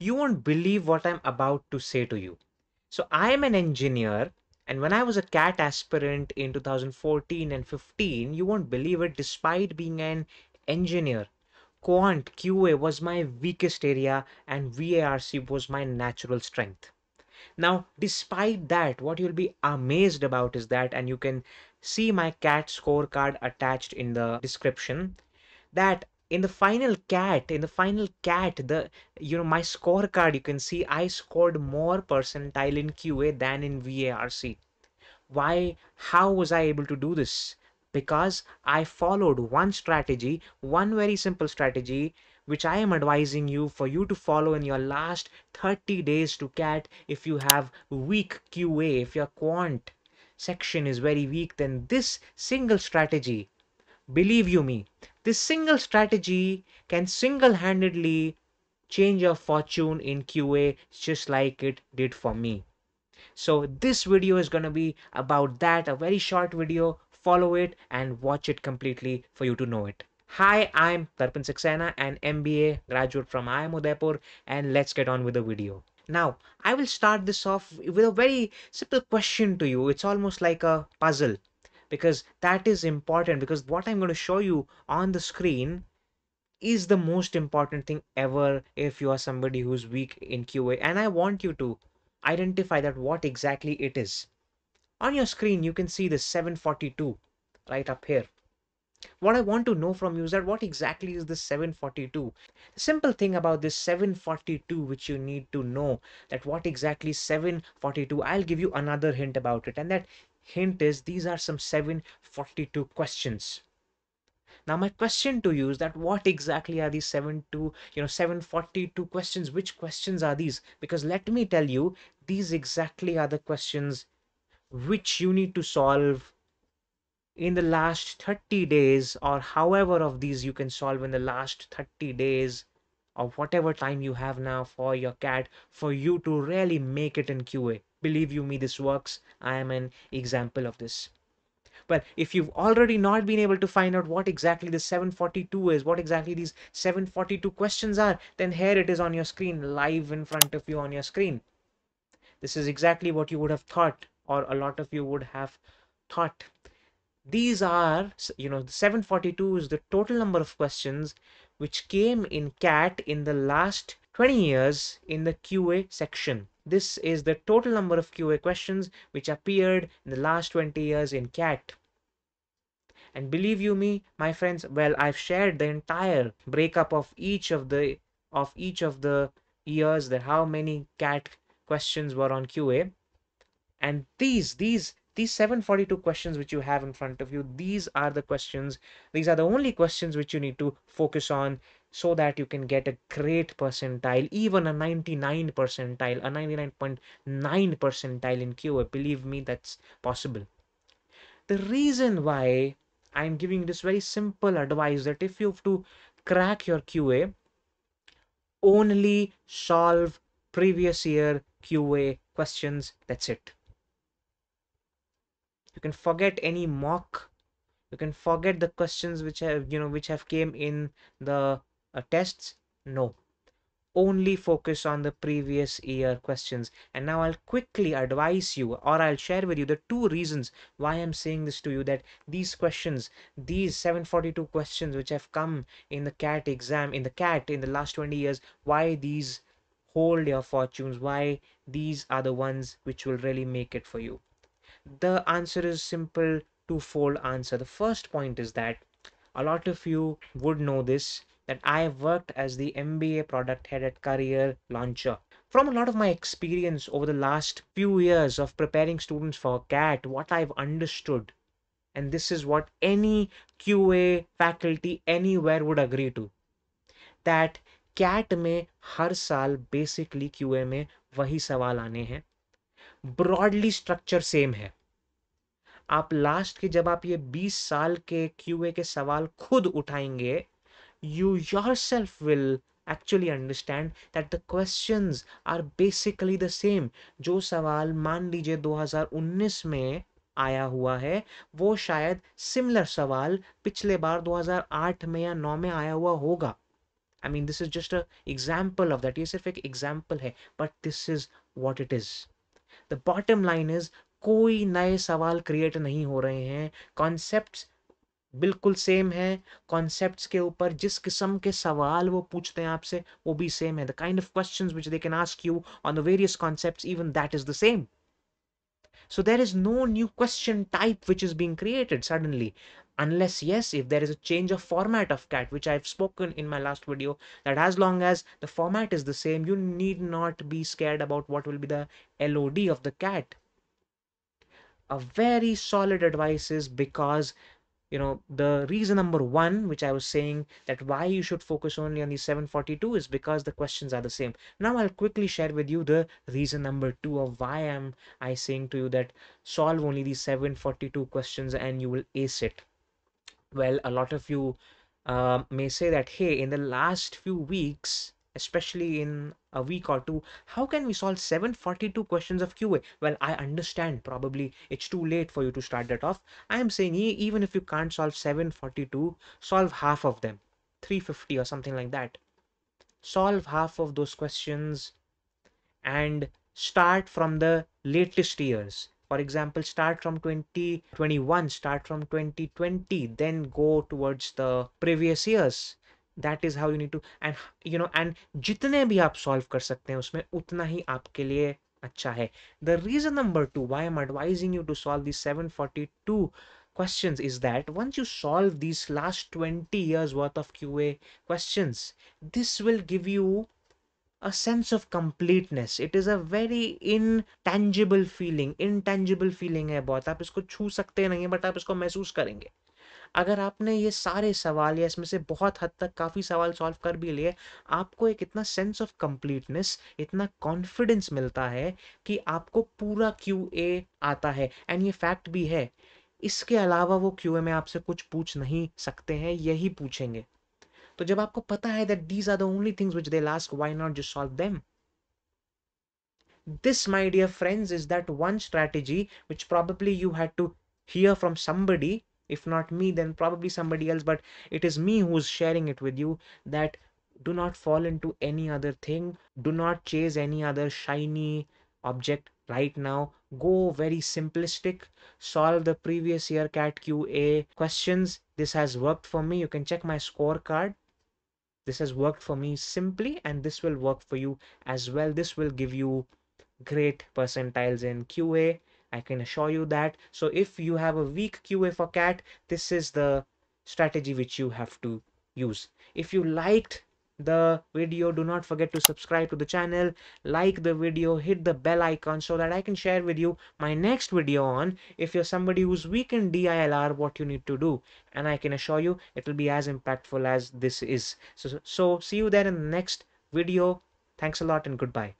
you won't believe what I'm about to say to you. So I am an engineer and when I was a CAT aspirant in 2014 and 15, you won't believe it, despite being an engineer, quant QA was my weakest area and VARC was my natural strength. Now, despite that, what you'll be amazed about is that, and you can see my CAT scorecard attached in the description, that in the final cat in the final cat the you know my scorecard you can see i scored more percentile in qa than in varc why how was i able to do this? Because i followed one strategy one very simple strategy which i am advising you for you to follow in your last 30 days to cat if you have weak qa if your quant section is very weak then this single strategy believe you me this single strategy can single-handedly change your fortune in QA just like it did for me. So this video is going to be about that, a very short video. Follow it and watch it completely for you to know it. Hi, I'm Darpan Saxena, an MBA graduate from IIM Udaipur and let's get on with the video. Now, I will start this off with a very simple question to you. It's almost like a puzzle because that is important because what I'm going to show you on the screen is the most important thing ever if you are somebody who's weak in QA and I want you to identify that what exactly it is. On your screen you can see the 742 right up here. What I want to know from you is that what exactly is the 742? The simple thing about this 742 which you need to know that what exactly 742 I'll give you another hint about it. And that hint is these are some 742 questions. Now my question to you is that what exactly are these 72 you know 742 questions? Which questions are these? Because let me tell you these exactly are the questions which you need to solve in the last 30 days or however of these you can solve in the last 30 days or whatever time you have now for your cat for you to really make it in QA believe you me this works. I am an example of this. But if you've already not been able to find out what exactly the 742 is what exactly these 742 questions are then here it is on your screen live in front of you on your screen. This is exactly what you would have thought or a lot of you would have thought these are you know 742 is the total number of questions which came in cat in the last 20 years in the qa section this is the total number of QA questions which appeared in the last 20 years in CAT. And believe you me, my friends, well, I've shared the entire breakup of each of the of each of the years that how many CAT questions were on QA. And these these these 742 questions which you have in front of you, these are the questions, these are the only questions which you need to focus on so that you can get a great percentile, even a 99 percentile, a 99.9 percentile in QA. Believe me, that's possible. The reason why I'm giving this very simple advice that if you have to crack your QA, only solve previous year QA questions. That's it. You can forget any mock. You can forget the questions which have, you know, which have came in the uh, tests? No. Only focus on the previous year questions. And now I'll quickly advise you or I'll share with you the two reasons why I'm saying this to you that these questions, these 742 questions which have come in the CAT exam, in the CAT in the last 20 years, why these hold your fortunes, why these are the ones which will really make it for you The answer is simple twofold answer. The first point is that a lot of you would know this that I have worked as the MBA product head at Career Launcher. From a lot of my experience over the last few years of preparing students for CAT, what I've understood, and this is what any QA faculty anywhere would agree to, that CAT में हर साल basically QA में वही सवाल आने हैं broadly structure same है आप last के जब आप ये 20 साल के क्यूए के सवाल खुद उठाएँगे you yourself will actually understand that the questions are basically the same जो सवाल मान लीजिए 2019 में आया हुआ है वो शायद सिमिलर सवाल पिछले बार 2008 में या 9 में आया हुआ होगा I mean, this is just a example of that. ये सिर्फ़ एक example है, but this is what it is. The bottom line is कोई नए सवाल क्रिएट नहीं हो रहे हैं कॉन्सेप्ट्स बिल्कुल सेम है कॉन्सेप्ट्स के ऊपर जिस किस्म के सवाल वो पूछते हैं आपसे वो भी सेम है the kind of questions which they can ask you on the various concepts even that is the same so there is no new question type which is being created suddenly unless yes if there is a change of format of cat which i've spoken in my last video that as long as the format is the same you need not be scared about what will be the lod of the cat a very solid advice is because you know the reason number one which i was saying that why you should focus only on the 742 is because the questions are the same. Now i'll quickly share with you the reason number two of why am i saying to you that solve only these 742 questions and you will ace it. Well a lot of you uh, may say that hey in the last few weeks especially in a week or two how can we solve 742 questions of qa well i understand probably it's too late for you to start that off. I am saying even if you can't solve 742 solve half of them. 350 or something like that. Solve half of those questions and start from the latest years. For example start from 2021 start from 2020 then go towards the previous years that is how you need to and you know and जितने भी आप solve कर सकते हैं उसमें उतना ही आपके लिए अच्छा है। The reason number two why am advising you to solve this seven forty two question is that once you solve this last twenty years worth of Q A question this will give you a sense of completeness it is a very intangible feeling intangible feeling है बहुत। आप इसको छू सकते नहीं है but आप इसको महसूस करेंगे। अगर आपने ये सारे सवाल या इसमें से बहुत हद तक काफ़ी सवाल सॉल्व कर भी लिए, आपको एक इतना सेंस ऑफ़ कंप्लीटनेस इतना कॉन्फिडेंस मिलता है कि आपको पूरा क्यू ए आता है एंड ये फैक्ट भी है। इसके अलावा वो क्यू ए में आपसे कुछ पूछ नहीं सकते हैं, यही पूछेंगे। तो जब आपको पता है that these are the only things which they last why not just solve them this, my dear friends, is that one strategy which probably you had to hear from somebody if not me then probably somebody else but it is me who's sharing it with you that do not fall into any other thing. Do not chase any other shiny object right now. Go very simplistic. Solve the previous year cat qa questions. This has worked for me. You can check my scorecard. This has worked for me simply and this will work for you as well. This will give you great percentiles in qa I can assure you that. So if you have a weak QA for cat, this is the strategy which you have to use. If you liked the video do not forget to subscribe to the channel like the video hit the bell icon so that i can share with you my next video on. If you're somebody who's weak in dilr what you need to do? And i can assure you it will be as impactful as this is. So so see you there in the next video. Thanks a lot and goodbye